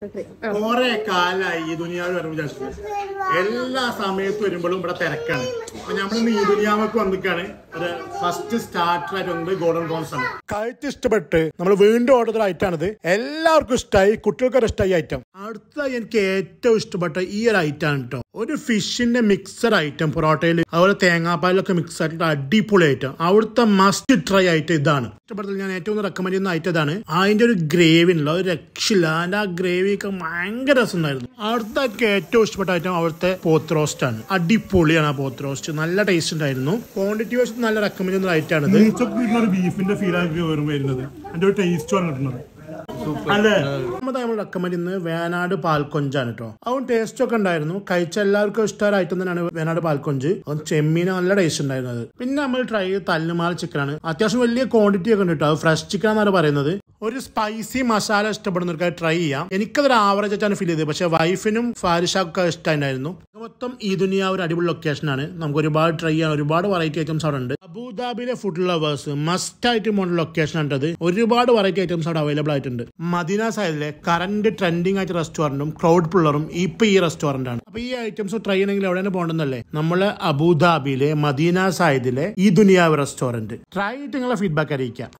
കുറെ കാലായി ഈ ദുനിയാവ് വരും വിചാരിച്ചത് എല്ലാ സമയത്ത് വരുമ്പോഴും ഇവിടെ തിരക്കാണ്. അപ്പൊ നമ്മളിന്ന് ഈ ദുനിയാവൊക്കെ വന്നിക്കാണ്. ഒരു ഫസ്റ്റ് സ്റ്റാർട്ടർ ആയിട്ട് വന്നത് ഗോൾഡൻ പ്രോൺസ് ആണ്. കഴിച്ച് ഇഷ്ടപ്പെട്ട് നമ്മൾ വീണ്ടും ഓർഡർ ആണിത്. എല്ലാവർക്കും ഇഷ്ടമായി കുട്ടികൾക്കൊരു ഇഷ്ടമായി ഐറ്റം അടുത്ത എനിക്ക് ഏറ്റവും ഇഷ്ടപ്പെട്ട ഈ ഒരു ഐറ്റം ആണ് കേട്ടോ ഒരു ഫിഷിന്റെ മിക്സർ ഐറ്റം പൊറോട്ടയിൽ അതുപോലെ തേങ്ങാപ്പാലൊക്കെ മിക്സ് ആയിട്ട് അടിപൊളി ഐറ്റം അവിടുത്തെ മസ്റ്റ് ട്രൈ ഐറ്റം ഇതാണ്. ഇഷ്ടപ്പെട്ടതിൽ ഞാൻ ഏറ്റവും റെക്കമെൻഡ് ചെയ്യുന്ന ഐറ്റം ഇതാണ്. അതിന്റെ ഒരു ഗ്രേവി ഉണ്ടല്ലോ ഒരു രക്ഷയില്ല. അതിന്റെ ആ ഗ്രേവി ഒക്കെ ഭയങ്കര രസമുണ്ടായിരുന്നു. അവിടുത്തെ ഏറ്റവും ഇഷ്ടപ്പെട്ട ഐറ്റം അവിടുത്തെ പോത്ത് റോസ്റ്റ് ആണ്. അടിപൊളിയാണ് ആ പോത്ത് റോസ്റ്റ് നല്ല ടേസ്റ്റ് ഉണ്ടായിരുന്നു. ക്വാണ്ടിറ്റി വൈസ് നല്ല റെക്കമെൻഡ് ചെയ്യുന്ന ഐറ്റം ആണ് ഒരു ബീഫിന്റെ ഫീൽ ആക്കി വരുന്നത്. അതിന്റെ ഒരു ടേസ്റ്റ് ആണ് കിട്ടുന്നത്. നമ്മൾ റെക്കമെൻഡ് ചെയ്യുന്നത് വേനാട് പാൽക്കൊഞ്ചാണ് കേട്ടോ അവൻ ടേസ്റ്റ് ഒക്കെ ഉണ്ടായിരുന്നു. കഴിച്ച എല്ലാവർക്കും ഇഷ്ടമായ ഐറ്റം തന്നെയാണ് വേനാട് പാൽക്കൊഞ്ച് അതും ചെമ്മീന് നല്ല ടേസ്റ്റ് ഉണ്ടായിരുന്നത് പിന്നെ നമ്മൾ ട്രൈ ചെയ്ത് തല്ലുമാല ചിക്കനാണ് അത്യാവശ്യം വലിയ ക്വാണ്ടിറ്റി ഒക്കെ ഉണ്ട് കേട്ടോ അത് ഫ്രഷ് ചിക്കൻ എന്നാണ് പറയുന്നത്. ഒരു സ്പൈസി മസാല ഇഷ്ടപ്പെടുന്നവർക്ക് ട്രൈ ചെയ്യാം. എനിക്കതൊരു ആവറേജ് ആയിട്ടാണ് ഫീൽ ചെയ്തത്. പക്ഷെ വൈഫിനും ഫാരിഷാക്കൊക്കെ ഇഷ്ടമായിരുന്നു മൊത്തം ഈ ദുനിയ ഒരു അടിപൊളി ലൊക്കേഷൻ ആണ്. നമുക്ക് ഒരുപാട് ട്രൈ ചെയ്യാൻ ഒരുപാട് വെറൈറ്റി ഐറ്റംസ് അവിടെ ഉണ്ട്. അബുദാബിയിലെ ഫുഡ് ലവേഴ്സ് മസ്റ്റ് ആയിട്ട് പോകേണ്ട ലൊക്കേഷൻ ആണിത് ഒരുപാട് വെറൈറ്റി ഐറ്റംസ് അവിടെ അവൈലബിൾ ആയിട്ടുണ്ട്. മദീന സൈഡിലെ കറന്റ് ട്രെൻഡിങ് ആയിട്ട് റെസ്റ്റോറന്റും ക്രൗഡ് പുള്ളറും ഇപ്പൊ ഈ റെസ്റ്റോറന്റ് ആണ്. അപ്പൊ ഈ ഐറ്റംസ് ട്രൈ ചെയ്യണമെങ്കിൽ എവിടെയാണ് പോകണമെന്നല്ലേ നമ്മൾ അബുദാബിയിലെ മദീന സായിദിലെ ഈ ദുനിയാവ് റെസ്റ്റോറന്റ് ട്രൈ ചെയ്തിട്ട് നിങ്ങളെ ഫീഡ്ബാക്ക് അറിയിക്കാം.